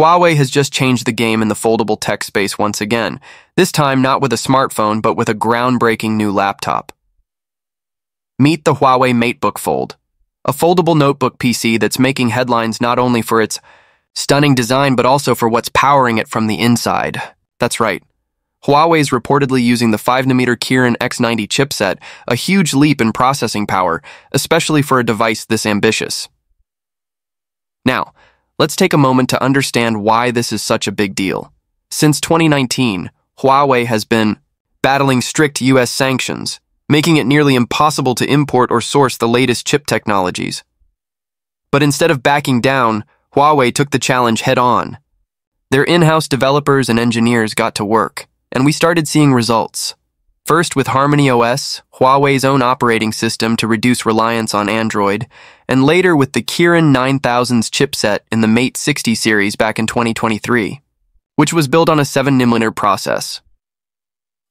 Huawei has just changed the game in the foldable tech space once again, this time not with a smartphone, but with a groundbreaking new laptop. Meet the Huawei MateBook Fold, a foldable notebook PC that's making headlines not only for its stunning design, but also for what's powering it from the inside. That's right. Huawei is reportedly using the 5nm Kirin X90 chipset, a huge leap in processing power, especially for a device this ambitious. Now, let's take a moment to understand why this is such a big deal. Since 2019, Huawei has been battling strict US sanctions, making it nearly impossible to import or source the latest chip technologies. But instead of backing down, Huawei took the challenge head on. Their in-house developers and engineers got to work, and we started seeing results. First with Harmony OS, Huawei's own operating system to reduce reliance on Android, and later with the Kirin 9000S chipset in the Mate 60 series back in 2023, which was built on a 7nm process.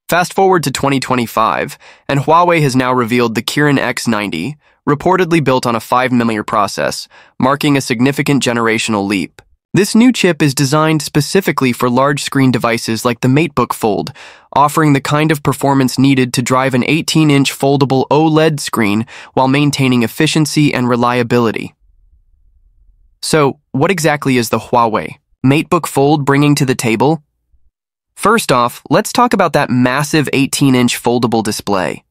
Fast forward to 2025, and Huawei has now revealed the Kirin X90, reportedly built on a 5nm process, marking a significant generational leap. This new chip is designed specifically for large screen devices like the MateBook Fold, offering the kind of performance needed to drive an 18 inch foldable OLED screen while maintaining efficiency and reliability. So, what exactly is the Huawei MateBook Fold bringing to the table? First off, let's talk about that massive 18 inch foldable display.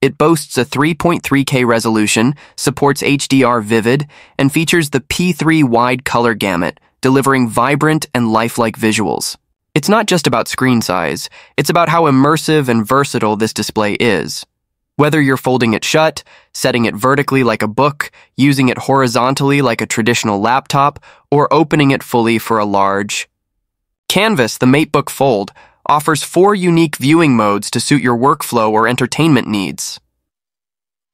It boasts a 3.3K resolution, supports HDR Vivid, and features the P3 wide color gamut, delivering vibrant and lifelike visuals. It's not just about screen size, it's about how immersive and versatile this display is. Whether you're folding it shut, setting it vertically like a book, using it horizontally like a traditional laptop, or opening it fully for a large. Canvas, the MateBook Fold, offers four unique viewing modes to suit your workflow or entertainment needs.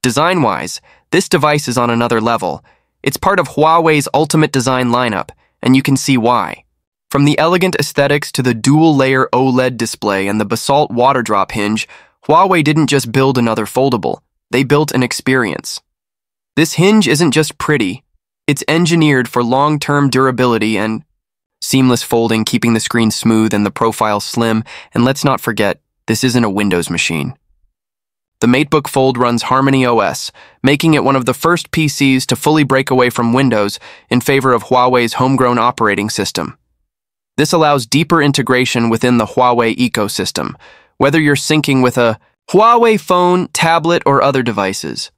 Design-wise, this device is on another level. It's part of Huawei's ultimate design lineup, and you can see why. From the elegant aesthetics to the dual-layer OLED display and the basalt water drop hinge, Huawei didn't just build another foldable, they built an experience. This hinge isn't just pretty, it's engineered for long-term durability and seamless folding, keeping the screen smooth and the profile slim, and let's not forget, this isn't a Windows machine. The MateBook Fold runs Harmony OS, making it one of the first PCs to fully break away from Windows in favor of Huawei's homegrown operating system. This allows deeper integration within the Huawei ecosystem, whether you're syncing with a Huawei phone, tablet, or other devices.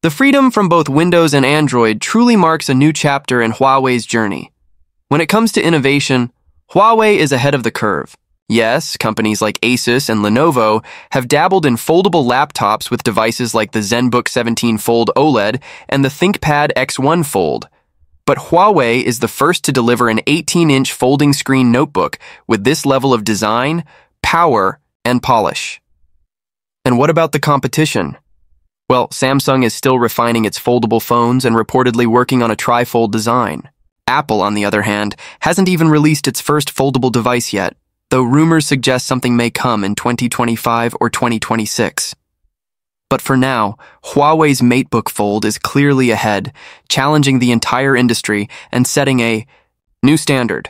The freedom from both Windows and Android truly marks a new chapter in Huawei's journey. When it comes to innovation, Huawei is ahead of the curve. Yes, companies like Asus and Lenovo have dabbled in foldable laptops with devices like the ZenBook 17 Fold OLED and the ThinkPad X1 Fold. But Huawei is the first to deliver an 18-inch folding screen notebook with this level of design, power, and polish. And what about the competition? Well, Samsung is still refining its foldable phones and reportedly working on a trifold design. Apple, on the other hand, hasn't even released its first foldable device yet though rumors suggest something may come in 2025 or 2026. But for now, Huawei's MateBook Fold is clearly ahead, challenging the entire industry and setting a new standard.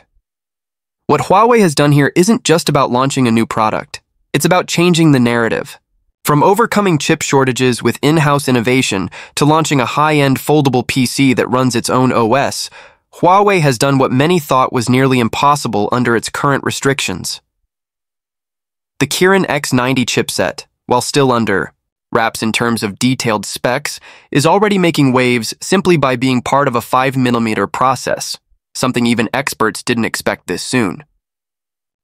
What Huawei has done here isn't just about launching a new product. It's about changing the narrative. From overcoming chip shortages with in-house innovation to launching a high-end foldable PC that runs its own OS, Huawei has done what many thought was nearly impossible under its current restrictions. The Kirin X90 chipset, while still under wraps in terms of detailed specs, is already making waves simply by being part of a 5mm process, something even experts didn't expect this soon.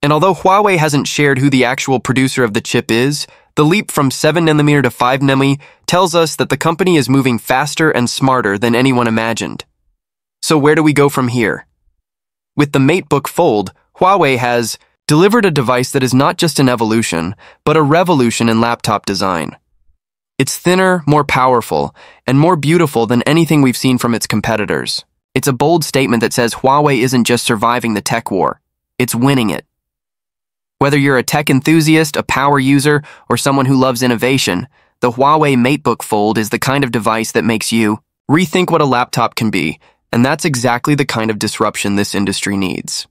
And although Huawei hasn't shared who the actual producer of the chip is, the leap from 7nm to 5nm tells us that the company is moving faster and smarter than anyone imagined. So where do we go from here? With the MateBook Fold, Huawei has delivered a device that is not just an evolution, but a revolution in laptop design. It's thinner, more powerful, and more beautiful than anything we've seen from its competitors. It's a bold statement that says Huawei isn't just surviving the tech war, it's winning it. Whether you're a tech enthusiast, a power user, or someone who loves innovation, the Huawei MateBook Fold is the kind of device that makes you rethink what a laptop can be and that's exactly the kind of disruption this industry needs.